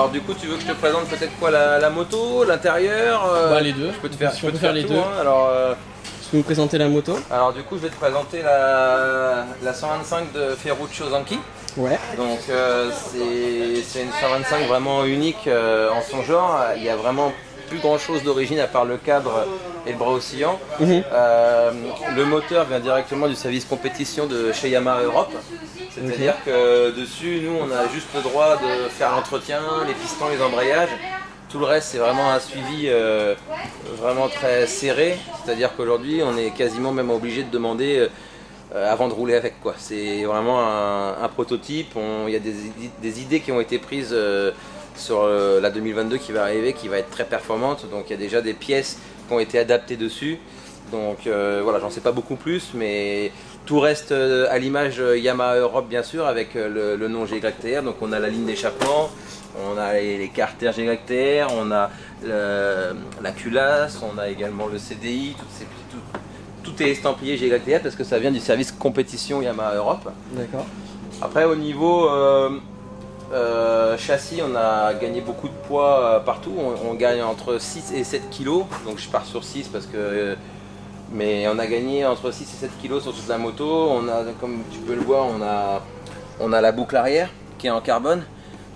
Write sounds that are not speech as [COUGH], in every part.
Alors du coup, tu veux que je te présente peut-être quoi la, moto, l'intérieur euh, Bah les deux. Je peux te faire, je peux te faire, les deux. Hein. Alors, euh, peux nous présenter la moto Alors du coup, je vais te présenter la, la 125 de Ferruccio Zanchi. Ouais. Donc euh, c'est une 125 vraiment unique en son genre. Il y a vraiment plus grand chose d'origine à part le cadre et le bras oscillant. Mhm. le moteur vient directement du service compétition de chez Yamaha Europe. C'est-à-dire que dessus, nous, on a juste le droit de faire l'entretien, les pistons, les embrayages. Tout le reste, c'est vraiment un suivi euh, vraiment très serré. C'est-à-dire qu'aujourd'hui, on est quasiment même obligé de demander euh, avant de rouler avec. quoi. C'est vraiment un, prototype. Il y a des, idées qui ont été prises euh, sur la 2022 qui va arriver, qui va être très performante. Donc il y a déjà des pièces qui ont été adaptées dessus. Donc voilà, j'en sais pas beaucoup plus, mais tout reste euh, à l'image euh, Yamaha Europe bien sûr avec euh, le, nom GYTR. Donc on a la ligne d'échappement, on a les, carters GYTR, on a la culasse, on a également le CDI, tout, est estampillé GYTR parce que ça vient du service compétition Yamaha Europe. D'accord. Après au niveau châssis, on a gagné beaucoup de poids partout. On, gagne entre 6 et 7 kg. Donc je pars sur 6 parce que mais on a gagné entre 6 et 7 kg sur toute la moto. On a, comme tu peux le voir, on a, on a la boucle arrière qui est en carbone.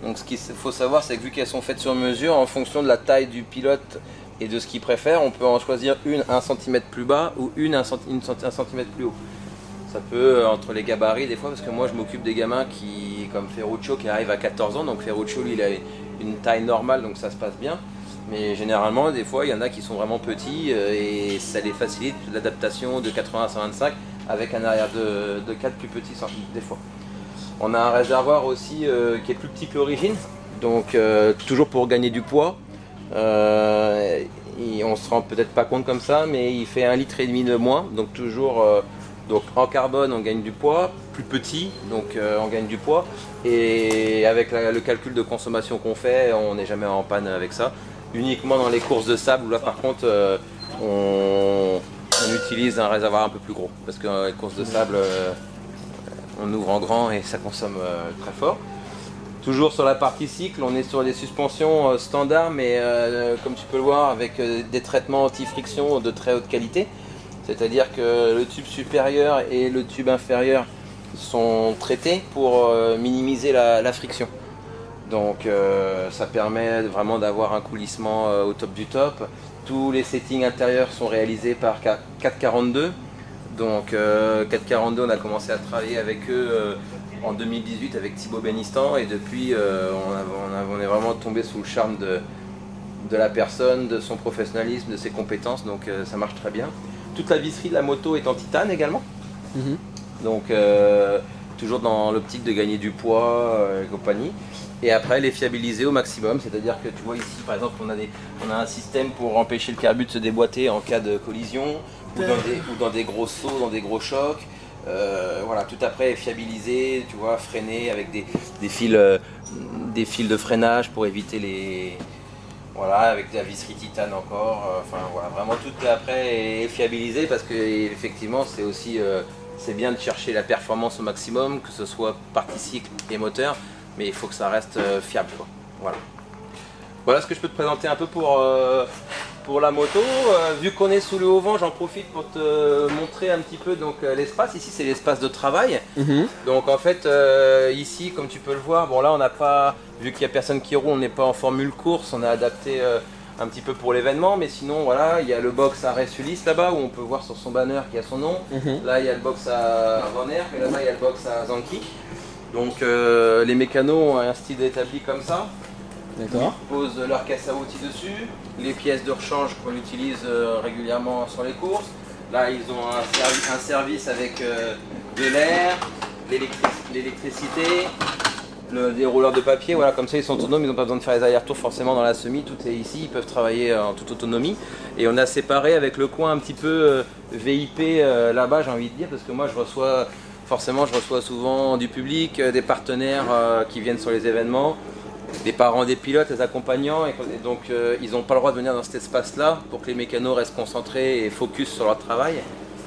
Donc ce qu'il faut savoir, c'est que vu qu'elles sont faites sur mesure, en fonction de la taille du pilote et de ce qu'il préfère, on peut en choisir une 1 cm plus bas ou une 1 cm plus haut. Ça peut euh, entre les gabarits des fois, parce que moi je m'occupe des gamins qui, comme Ferruccio qui arrive à 14 ans, donc Ferruccio lui il a une taille normale donc ça se passe bien. Mais généralement, des fois, il y en a qui sont vraiment petits euh, et ça les facilite l'adaptation de 80 à 125 avec un arrière de, de 4 plus petit des fois. On a un réservoir aussi euh, qui est plus petit que l'origine, donc toujours pour gagner du poids. on se rend peut-être pas compte comme ça, mais il fait un litre et demi de moins, donc toujours donc en carbone on gagne du poids, plus petit, donc on gagne du poids. Et avec le calcul de consommation qu'on fait, on n'est jamais en panne avec ça uniquement dans les courses de sable où là par contre euh, on, utilise un réservoir un peu plus gros parce que les courses de sable euh, on ouvre en grand et ça consomme euh, très fort. Toujours sur la partie cycle, on est sur des suspensions standards mais comme tu peux le voir avec des traitements anti-friction de très haute qualité. C'est-à-dire que le tube supérieur et le tube inférieur sont traités pour minimiser la friction. Donc euh, ça permet vraiment d'avoir un coulissement euh, au top du top. Tous les settings intérieurs sont réalisés par 442. Donc 442, euh, on a commencé à travailler avec eux en 2018 avec Thibaut Benistan et depuis on, est vraiment tombé sous le charme de, la personne, de son professionnalisme, de ses compétences. Donc ça marche très bien. Toute la visserie de la moto est en titane également. Mhm. Donc toujours dans l'optique de gagner du poids et compagnie et après les fiabiliser au maximum. C'est-à-dire que tu vois ici par exemple on a, des, on a un système pour empêcher le carbut de se déboîter en cas de collision ou dans des, gros sauts, dans des gros chocs. Euh, voilà, tout après est fiabilisé, tu vois, freiné avec des, fils, euh, des fils de freinage pour éviter les. Voilà, avec de la visserie titane encore. Euh, enfin voilà, vraiment tout après est fiabilisé parce que effectivement c'est aussi c'est bien de chercher la performance au maximum, que ce soit partie cycle et moteur mais il faut que ça reste euh, fiable. Voilà. voilà ce que je peux te présenter un peu pour, euh, pour la moto. Euh, vu qu'on est sous le haut vent, j'en profite pour te montrer un petit peu donc l'espace. Ici c'est l'espace de travail. Mhm. Donc en fait ici comme tu peux le voir, bon là on n'a pas, vu qu'il n'y a personne qui roule, on n'est pas en formule course, on a adapté un petit peu pour l'événement, mais sinon voilà, il y a le box à Ressulis là-bas où on peut voir sur son banner qui a son nom. Mhm. Là il y a le box à Bonner, et là-bas il y a le box à Zanki. Donc euh, les mécanos ont un style établi comme ça. Ils posent leur caisse à outils dessus, les pièces de rechange qu'on utilise euh, régulièrement sur les courses. Là ils ont un, service avec euh, de l'air, l'électricité, le dérouleur de papier, voilà, comme ça ils sont autonomes, ils n'ont pas besoin de faire les allers-retours forcément dans la semi, tout est ici, ils peuvent travailler en toute autonomie. Et on a séparé avec le coin un petit peu VIP là-bas, j'ai envie de dire, parce que moi je reçois forcément, je reçois souvent du public, euh, des partenaires euh, qui viennent sur les événements, des parents des pilotes, des accompagnants, et, donc euh, ils n'ont pas le droit de venir dans cet espace-là pour que les mécanos restent concentrés et focus sur leur travail.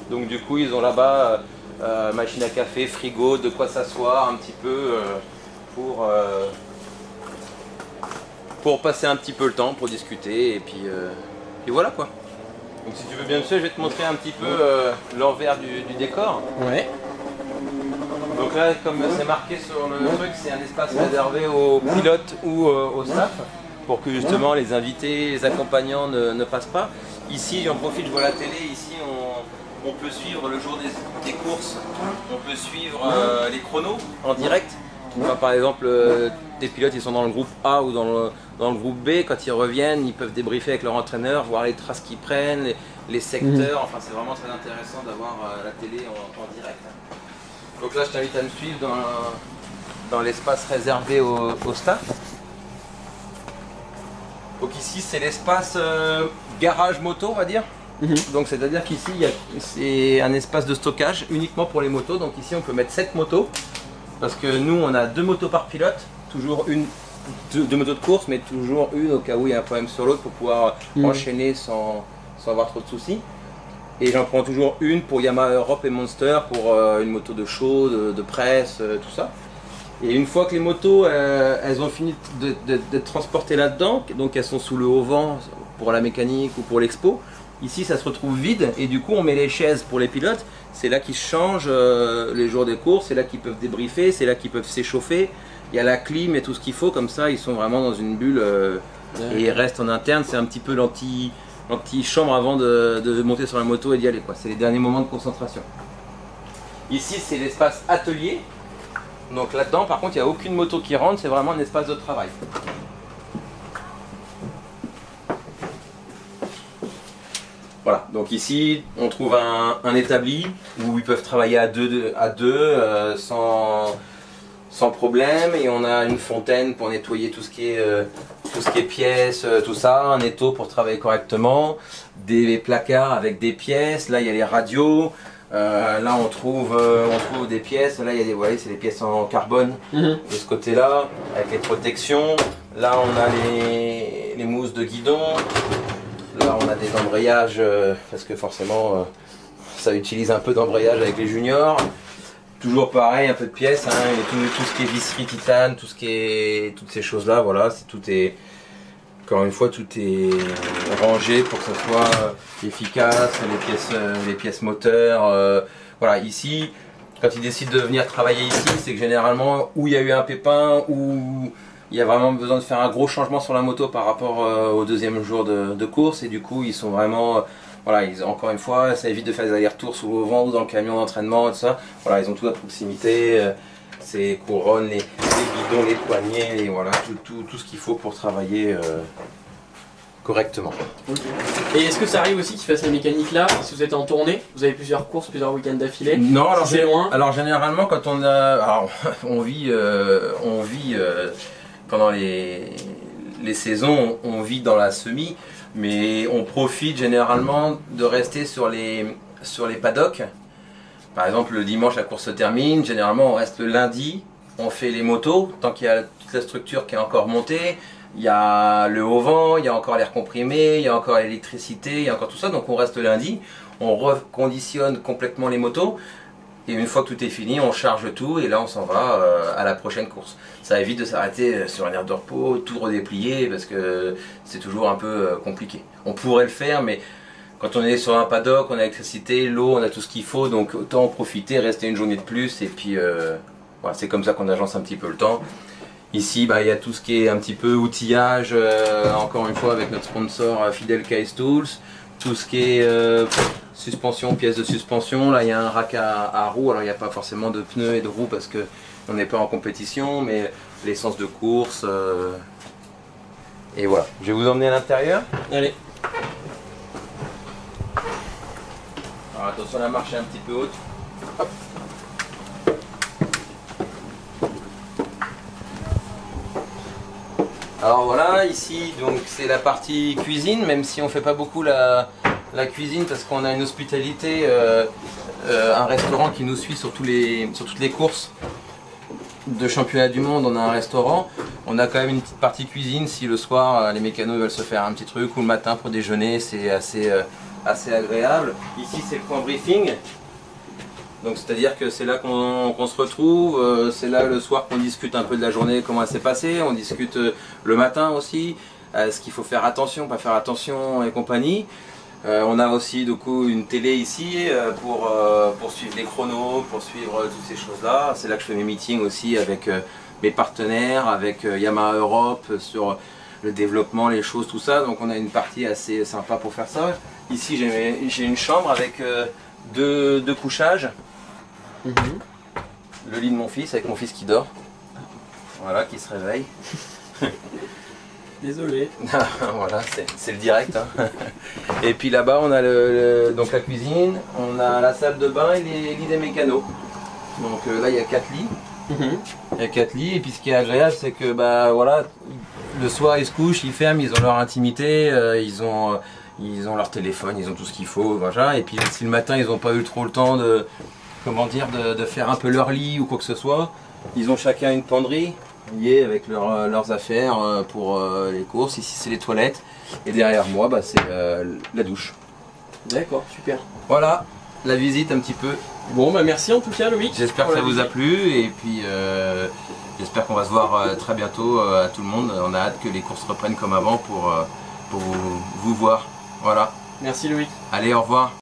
Donc du coup, ils ont là-bas machine à café, frigo, de quoi s'asseoir un petit peu pour pour passer un petit peu le temps, pour discuter et puis, euh, et voilà quoi. Donc si tu veux bien monsieur, je vais te montrer un petit peu euh, l'envers du, décor. Donc là, comme c'est marqué sur le truc, c'est un espace réservé aux pilotes ou euh, au staff pour que justement les invités, les accompagnants ne, ne passent pas. Ici, j'en profite, je vois la télé, ici on, on peut suivre le jour des, des courses, on peut suivre euh, les chronos en direct. Enfin, par exemple, euh, des pilotes ils sont dans le groupe A ou dans le, dans le groupe B, quand ils reviennent, ils peuvent débriefer avec leur entraîneur, voir les traces qu'ils prennent, les, les secteurs. Enfin, c'est vraiment très intéressant d'avoir euh, la télé en, en direct. Donc là, je t'invite à me suivre dans, dans l'espace réservé au, au staff. Donc ici, c'est l'espace euh, garage moto, on va dire. Mhm. Donc c'est-à-dire qu'ici, c'est un espace de stockage uniquement pour les motos. Donc ici, on peut mettre 7 motos. Parce que nous, on a deux motos par pilote. Toujours une, deux, deux motos de course, mais toujours une au cas où il y a un problème sur l'autre pour pouvoir Mhm. enchaîner sans, sans avoir trop de soucis. Et j'en prends toujours une pour Yamaha Europe et Monster pour euh, une moto de show, de, de presse, euh, tout ça. Et une fois que les motos, euh, elles ont fini d'être transportées là-dedans, donc elles sont sous le haut vent pour la mécanique ou pour l'expo, ici ça se retrouve vide et du coup on met les chaises pour les pilotes. C'est là qu'ils changent les jours des courses, c'est là qu'ils peuvent débriefer, c'est là qu'ils peuvent s'échauffer. Il y a la clim et tout ce qu'il faut, comme ça ils sont vraiment dans une bulle et ils restent en interne. C'est un petit peu l'anti chambre avant de, monter sur la moto et d'y aller. C'est les derniers moments de concentration. Ici c'est l'espace atelier. Donc là-dedans, par contre, il n'y a aucune moto qui rentre, c'est vraiment un espace de travail. Voilà, donc ici, on trouve un, un établi où ils peuvent travailler à deux, de- à deux euh, sans, sans problème. Et on a une fontaine pour nettoyer tout ce qui est, euh, tout ce qui est pièces, euh, tout ça, un étau pour travailler correctement, des placards avec des pièces. Là, il y a les radios. Euh, là, on trouve, euh, on trouve des pièces. Là, il y a des, vous voyez, c'est des pièces en carbone Mhm. de ce côté-là, avec les protections. Là, on a les, les mousses de guidon. Là, on a des embrayages, euh, parce que forcément, ça utilise un peu d'embrayage avec les juniors. Toujours pareil, un peu de pièces, hein, tout, ce qui est visserie titane, tout ce qui est, toutes ces choses-là, voilà, c'est tout est, encore une fois, tout est rangé pour que ce soit efficace, les pièces, euh, les pièces moteurs, euh, voilà, ici, quand ils décident de venir travailler ici, c'est que généralement, où il y a eu un pépin, ou il y a vraiment besoin de faire un gros changement sur la moto par rapport euh, au deuxième jour de, course, et du coup, ils sont vraiment, euh, voilà, ils, encore une fois, ça évite de faire des allers-retours sous le vent ou dans le camion d'entraînement, tout ça, voilà, ils ont tout à proximité, euh, ces couronnes, les, les guidons, les poignets, et voilà, tout, tout, tout ce qu'il faut pour travailler euh, correctement. Et est-ce que ça arrive aussi qu'ils fassent la mécanique là Si vous êtes en tournée, vous avez plusieurs courses, plusieurs week-ends d'affilée? Non, alors, Si loin. alors généralement quand on a, alors, [LAUGHS] on vit, euh, on vit euh, pendant les, les saisons, on vit dans la semi, mais on profite généralement de rester sur les, sur les paddocks. Par exemple, le dimanche la course se termine, généralement on reste le lundi, on fait les motos, tant qu'il y a toute la structure qui est encore montée, il y a le haut vent, il y a encore l'air comprimé, il y a encore l'électricité, il y a encore tout ça, donc on reste lundi, on reconditionne complètement les motos, et une fois que tout est fini, on charge tout, et là on s'en va euh, à la prochaine course. Ça évite de s'arrêter euh, sur une aire de repos, tout redéplier, parce que c'est toujours un peu euh, compliqué. On pourrait le faire, mais quand on est sur un paddock, on a l'électricité, l'eau, on a tout ce qu'il faut, donc autant en profiter, rester une journée de plus, et puis voilà, c'est comme ça qu'on agence un petit peu le temps. Ici, bah, il y a tout ce qui est un petit peu outillage, encore une fois avec notre sponsor Fidel Case Tools, tout ce qui est suspension, pièces de suspension. Là, il y a un rack à, à roues, alors il n'y a pas forcément de pneus et de roues parce que on n'est pas en compétition, mais l'essence de course. euh, et voilà, je vais vous emmener à l'intérieur. Allez. Alors attention, la marche est un petit peu haute. Hop. Alors voilà, ici donc c'est la partie cuisine, même si on fait pas beaucoup la, la cuisine parce qu'on a une hospitalité, euh, euh, un restaurant qui nous suit sur, toutes les courses de championnat du monde, on a un restaurant. On a quand même une petite partie cuisine si le soir euh, les mécanos veulent se faire un petit truc ou le matin pour déjeuner, c'est assez, euh, agréable. Ici c'est le point briefing. Donc c'est-à-dire que c'est là qu'on se retrouve, euh, c'est là le soir qu'on discute un peu de la journée, comment elle s'est passée, on discute euh, le matin aussi, à ce qu'il faut faire attention, pas faire attention et compagnie. Euh, on a aussi du coup une télé ici euh, pour, euh, pour suivre les chronos, pour suivre toutes ces choses-là. C'est là que je fais mes meetings aussi avec mes partenaires, avec Yamaha Europe sur le développement, les choses, tout ça. Donc on a une partie assez sympa pour faire ça. Ici j'ai une chambre avec deux, deux couchages. Mhm. Le lit de mon fils avec mon fils qui dort. Voilà, qui se réveille. [LAUGHS] Désolé. [LAUGHS] voilà, c'est- le direct. hein. Et puis là-bas, on a le, le- donc la cuisine, on a la salle de bain et les lits des mécanos. Donc euh, là, il y a quatre lits. Mhm. Il y a quatre lits. Et puis ce qui est agréable, c'est que bah voilà, le soir ils se couchent, ils ferment, ils ont leur intimité, euh, ils ont euh, ils ont leur téléphone, ils ont tout ce qu'il faut, voilà. Et puis si le matin ils n'ont pas eu trop le temps de comment dire de, de faire un peu leur lit ou quoi que ce soit, ils ont chacun une penderie avec leur, euh, leurs affaires euh, pour euh, les courses. Ici c'est les toilettes et derrière moi bah, c'est la douche. D'accord, super. Voilà la visite un petit peu. Bon, bah merci en tout cas, Loïc. J'espère que ça vous a plu et puis j'espère qu'on va se voir très bientôt à tout le monde. On a hâte que les courses reprennent comme avant pour, pour vous, vous voir. Voilà. Merci, Loïc. Allez, au revoir.